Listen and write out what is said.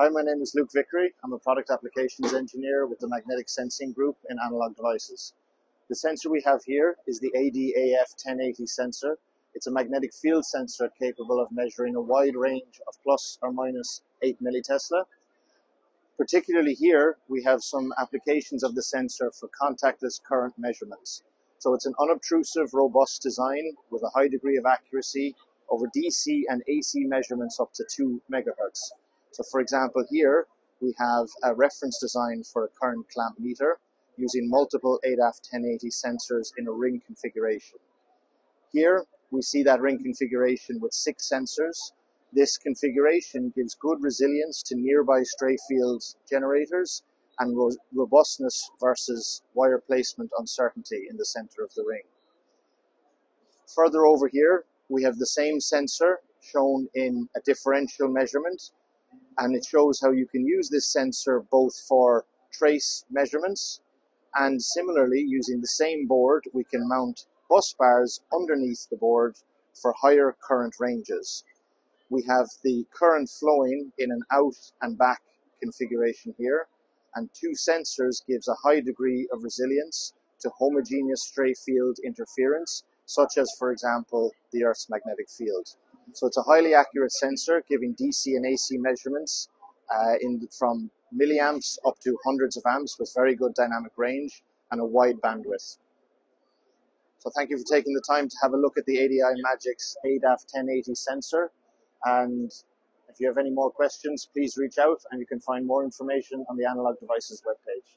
Hi, my name is Luke Vickery. I'm a product applications engineer with the Magnetic Sensing Group in Analog Devices. The sensor we have here is the ADAF 1080 sensor. It's a magnetic field sensor capable of measuring a wide range of plus or minus 8 millitesla. Particularly here, we have some applications of the sensor for contactless current measurements. So it's an unobtrusive, robust design with a high degree of accuracy over DC and AC measurements up to 2 megahertz. So for example, here we have a reference design for a current clamp meter using multiple ADAF 1080 sensors in a ring configuration. Here we see that ring configuration with six sensors. This configuration gives good resilience to nearby stray field generators and ro robustness versus wire placement uncertainty in the center of the ring. Further over here, we have the same sensor shown in a differential measurement and it shows how you can use this sensor both for trace measurements and similarly using the same board we can mount bus bars underneath the board for higher current ranges. We have the current flowing in an out and back configuration here and two sensors gives a high degree of resilience to homogeneous stray field interference such as for example the Earth's magnetic field. So it's a highly accurate sensor giving DC and AC measurements uh, in from milliamps up to hundreds of amps with very good dynamic range and a wide bandwidth. So thank you for taking the time to have a look at the ADI Magix ADAF 1080 sensor. And if you have any more questions, please reach out and you can find more information on the Analog Devices webpage.